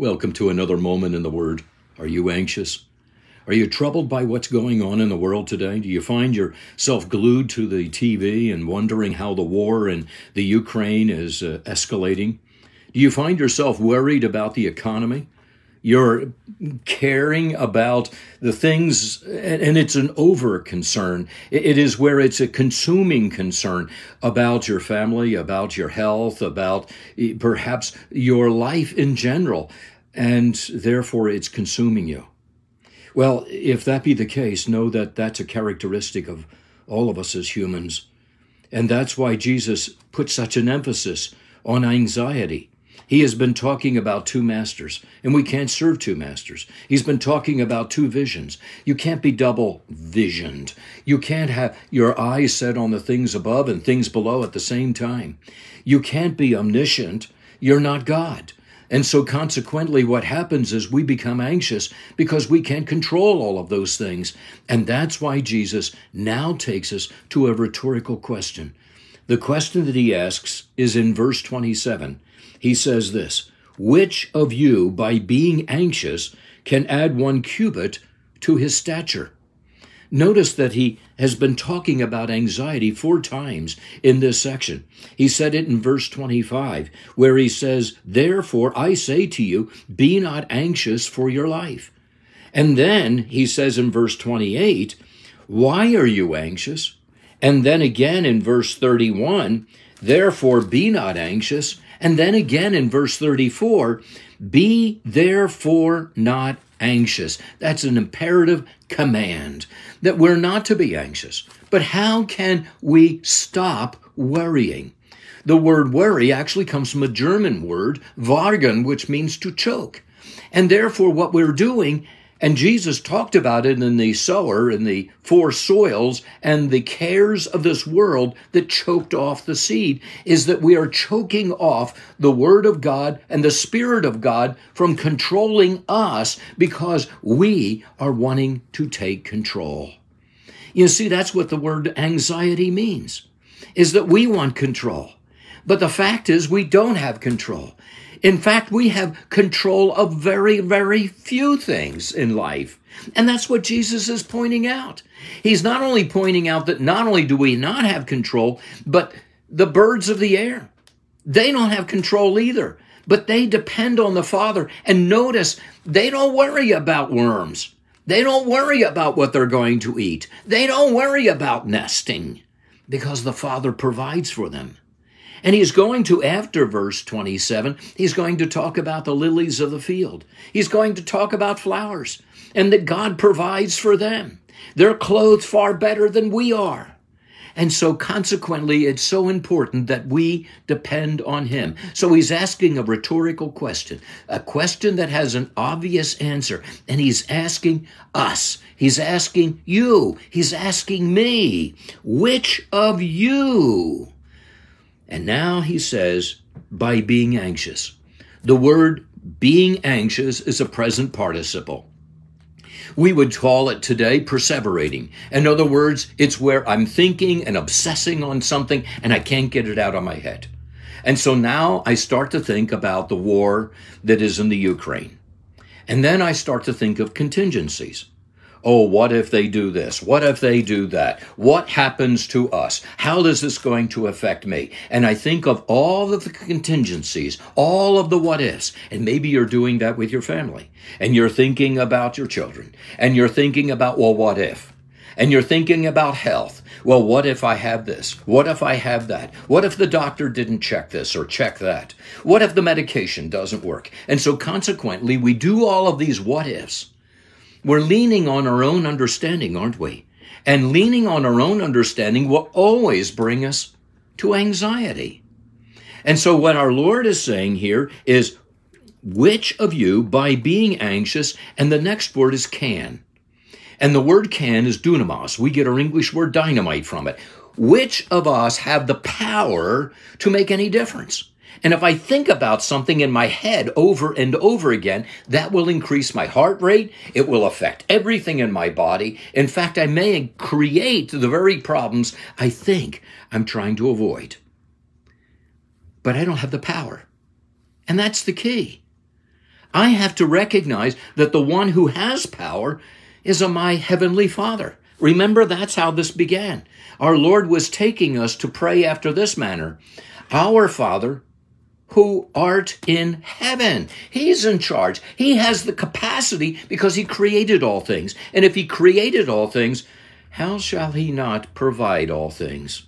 Welcome to another moment in the Word. Are you anxious? Are you troubled by what's going on in the world today? Do you find yourself glued to the TV and wondering how the war in the Ukraine is uh, escalating? Do you find yourself worried about the economy? You're caring about the things, and it's an over concern. It is where it's a consuming concern about your family, about your health, about eh, perhaps your life in general and therefore it's consuming you. Well, if that be the case, know that that's a characteristic of all of us as humans. And that's why Jesus put such an emphasis on anxiety. He has been talking about two masters, and we can't serve two masters. He's been talking about two visions. You can't be double visioned. You can't have your eyes set on the things above and things below at the same time. You can't be omniscient. You're not God. And so, consequently, what happens is we become anxious because we can't control all of those things. And that's why Jesus now takes us to a rhetorical question. The question that he asks is in verse 27. He says this Which of you, by being anxious, can add one cubit to his stature? Notice that he has been talking about anxiety four times in this section. He said it in verse 25, where he says, Therefore I say to you, be not anxious for your life. And then he says in verse 28, Why are you anxious? And then again in verse 31, Therefore be not anxious. And then again in verse 34, Be therefore not anxious. That's an imperative command that we're not to be anxious. But how can we stop worrying? The word worry actually comes from a German word, vargen, which means to choke. And therefore, what we're doing and Jesus talked about it in the sower, in the four soils, and the cares of this world that choked off the seed is that we are choking off the Word of God and the Spirit of God from controlling us because we are wanting to take control. You see, that's what the word anxiety means, is that we want control. But the fact is, we don't have control. In fact, we have control of very, very few things in life. And that's what Jesus is pointing out. He's not only pointing out that not only do we not have control, but the birds of the air, they don't have control either, but they depend on the Father. And notice, they don't worry about worms. They don't worry about what they're going to eat. They don't worry about nesting because the Father provides for them. And he's going to, after verse 27, he's going to talk about the lilies of the field. He's going to talk about flowers and that God provides for them. They're clothed far better than we are. And so, consequently, it's so important that we depend on Him. So, He's asking a rhetorical question, a question that has an obvious answer. And He's asking us, He's asking you, He's asking me, which of you and now he says, by being anxious. The word being anxious is a present participle. We would call it today perseverating. In other words, it's where I'm thinking and obsessing on something and I can't get it out of my head. And so now I start to think about the war that is in the Ukraine. And then I start to think of contingencies. Oh, what if they do this? What if they do that? What happens to us? How is this going to affect me? And I think of all of the contingencies, all of the what ifs. And maybe you're doing that with your family and you're thinking about your children and you're thinking about, well, what if? And you're thinking about health. Well, what if I have this? What if I have that? What if the doctor didn't check this or check that? What if the medication doesn't work? And so consequently, we do all of these what ifs we're leaning on our own understanding, aren't we? And leaning on our own understanding will always bring us to anxiety. And so, what our Lord is saying here is, which of you, by being anxious, and the next word is can. And the word can is dunamos. We get our English word dynamite from it. Which of us have the power to make any difference? And if I think about something in my head over and over again, that will increase my heart rate. It will affect everything in my body. In fact, I may create the very problems I think I'm trying to avoid. But I don't have the power. And that's the key. I have to recognize that the one who has power is my heavenly Father. Remember, that's how this began. Our Lord was taking us to pray after this manner Our Father, who art in heaven. He's in charge. He has the capacity because he created all things. And if he created all things, how shall he not provide all things?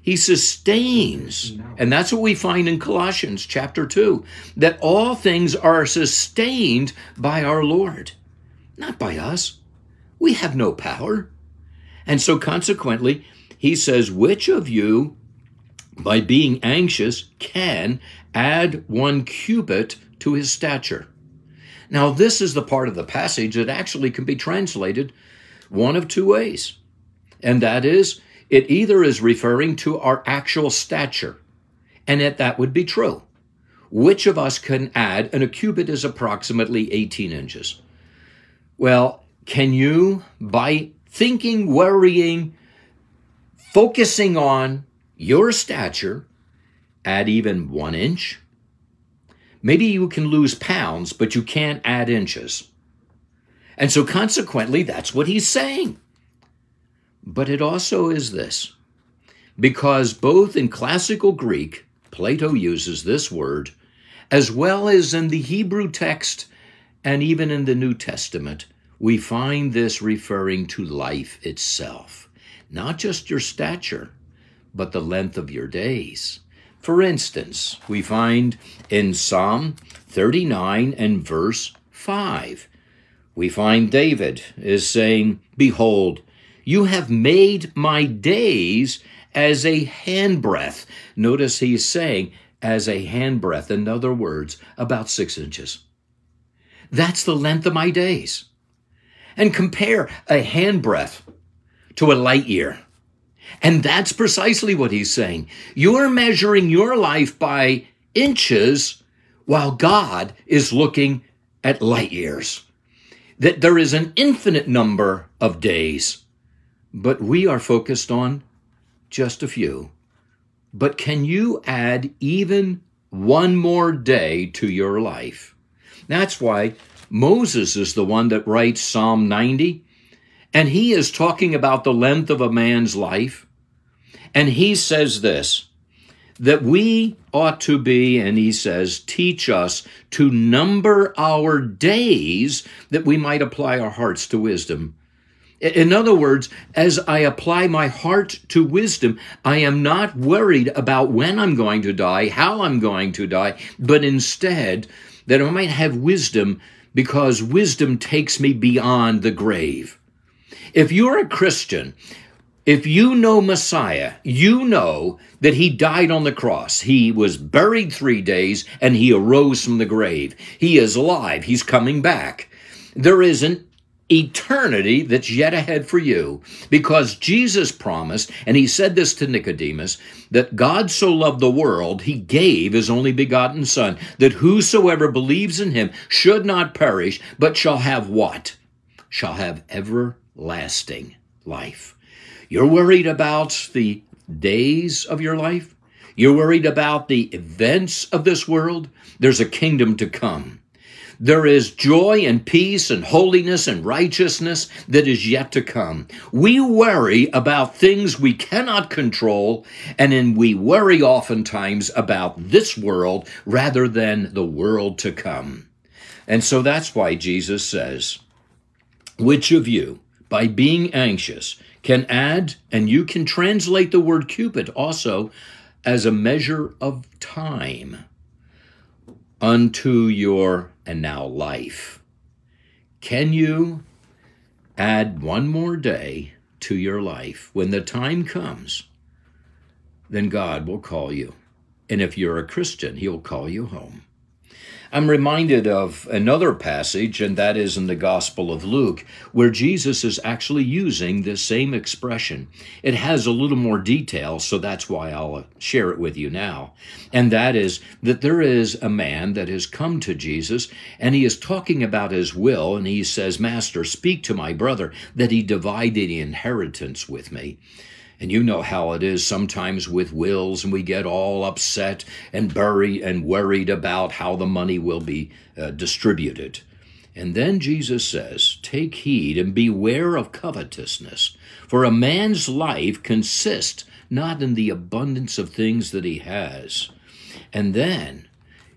He sustains. And that's what we find in Colossians chapter 2 that all things are sustained by our Lord, not by us. We have no power. And so, consequently, he says, Which of you, by being anxious, can add one cubit to his stature? Now, this is the part of the passage that actually can be translated one of two ways. And that is, it either is referring to our actual stature, and yet that would be true. Which of us can add, and a cubit is approximately 18 inches? Well, can you, by thinking, worrying, focusing on your stature, add even one inch? Maybe you can lose pounds, but you can't add inches. And so, consequently, that's what he's saying. But it also is this because both in classical Greek, Plato uses this word, as well as in the Hebrew text and even in the New Testament, we find this referring to life itself, not just your stature, but the length of your days. For instance, we find in Psalm 39 and verse 5, we find David is saying, Behold, you have made my days as a handbreadth. Notice he's saying, as a handbreadth, in other words, about six inches. That's the length of my days. And compare a handbreadth to a light year. And that's precisely what he's saying. You're measuring your life by inches while God is looking at light years. That there is an infinite number of days but we are focused on just a few. But can you add even one more day to your life? That's why Moses is the one that writes Psalm 90, and he is talking about the length of a man's life. And he says this that we ought to be, and he says, teach us to number our days that we might apply our hearts to wisdom. In other words, as I apply my heart to wisdom, I am not worried about when I'm going to die, how I'm going to die, but instead that I might have wisdom because wisdom takes me beyond the grave. If you're a Christian, if you know Messiah, you know that he died on the cross. He was buried three days and he arose from the grave. He is alive. He's coming back. There is an eternity that's yet ahead for you because Jesus promised, and he said this to Nicodemus, that God so loved the world, he gave his only begotten Son, that whosoever believes in him should not perish, but shall have what? Shall have everlasting life. You're worried about the days of your life? You're worried about the events of this world? There's a kingdom to come. There is joy and peace and holiness and righteousness that is yet to come. We worry about things we cannot control, and then we worry oftentimes about this world rather than the world to come. And so that's why Jesus says, Which of you, by being anxious, can add, and you can translate the word cubit also as a measure of time unto your and now life. Can you add one more day to your life? When the time comes, then God will call you. And if you're a Christian, He'll call you home. I'm reminded of another passage, and that is in the Gospel of Luke, where Jesus is actually using this same expression. It has a little more detail, so that's why I'll share it with you now. And that is that there is a man that has come to Jesus, and he is talking about his will, and he says, Master, speak to my brother that he divide the inheritance with me. And you know how it is sometimes with wills, and we get all upset and buried and worried about how the money will be uh, distributed. And then Jesus says, Take heed and beware of covetousness, for a man's life consists not in the abundance of things that he has. And then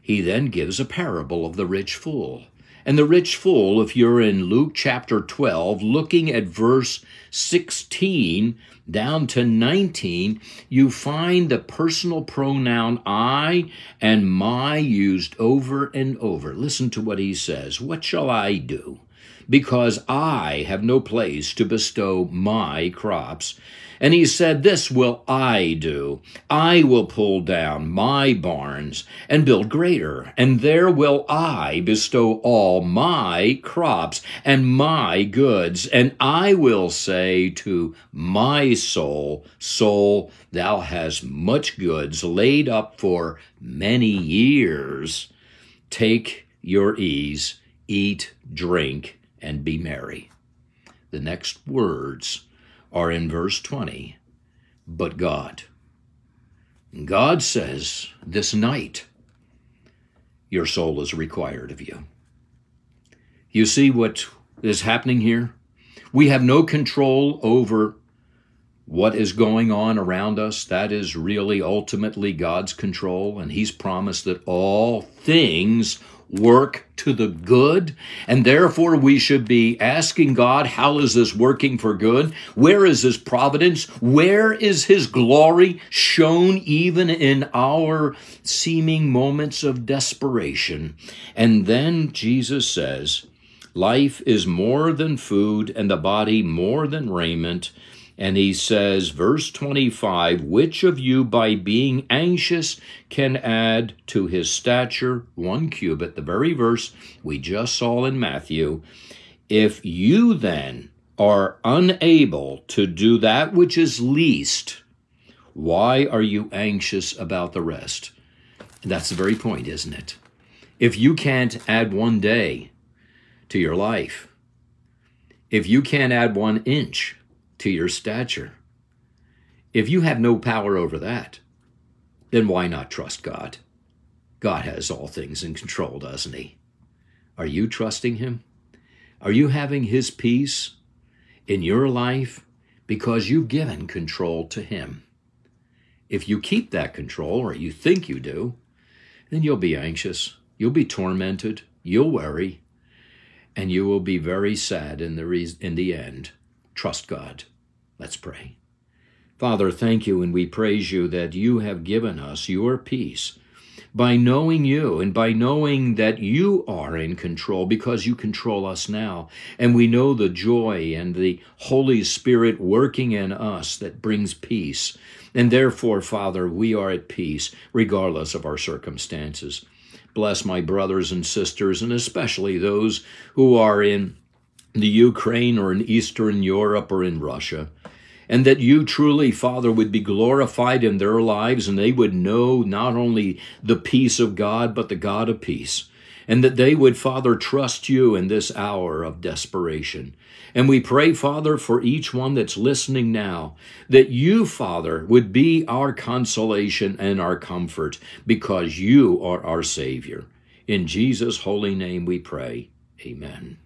he then gives a parable of the rich fool. And the rich fool, if you're in Luke chapter 12, looking at verse 16 down to 19, you find the personal pronoun I and my used over and over. Listen to what he says What shall I do? Because I have no place to bestow my crops. And he said, This will I do. I will pull down my barns and build greater, and there will I bestow all my crops and my goods. And I will say to my soul, Soul, thou hast much goods laid up for many years. Take your ease, eat, drink, and be merry. The next words are in verse 20. But God. God says, This night your soul is required of you. You see what is happening here? We have no control over what is going on around us. That is really ultimately God's control, and He's promised that all things work to the good, and therefore we should be asking God, how is this working for good? Where is His providence? Where is His glory shown even in our seeming moments of desperation? And then Jesus says, Life is more than food, and the body more than raiment. And he says, verse 25, which of you by being anxious can add to his stature one cubit, the very verse we just saw in Matthew. If you then are unable to do that which is least, why are you anxious about the rest? that's the very point, isn't it? If you can't add one day to your life, if you can't add one inch to your stature. If you have no power over that, then why not trust God? God has all things in control, doesn't He? Are you trusting Him? Are you having His peace in your life because you've given control to Him? If you keep that control, or you think you do, then you'll be anxious, you'll be tormented, you'll worry, and you will be very sad in the, in the end. Trust God. Let's pray. Father, thank you and we praise you that you have given us your peace by knowing you and by knowing that you are in control because you control us now. And we know the joy and the Holy Spirit working in us that brings peace. And therefore, Father, we are at peace regardless of our circumstances. Bless my brothers and sisters, and especially those who are in the Ukraine or in Eastern Europe or in Russia. And that you truly, Father, would be glorified in their lives and they would know not only the peace of God, but the God of peace. And that they would, Father, trust you in this hour of desperation. And we pray, Father, for each one that's listening now, that you, Father, would be our consolation and our comfort because you are our Savior. In Jesus' holy name we pray. Amen.